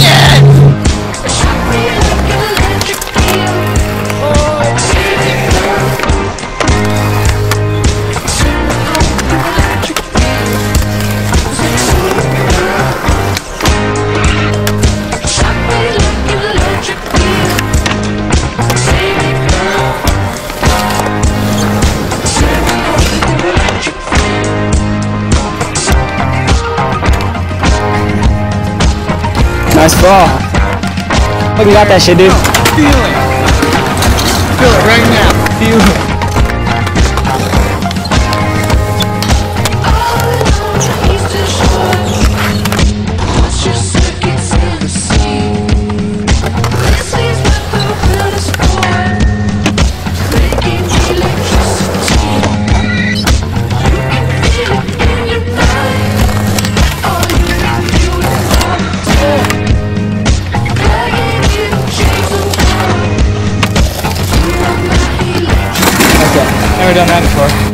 Yeah! Let's go. Look, we got that shit, dude. Feel it. Feel it right now. Feel it. Never done that before.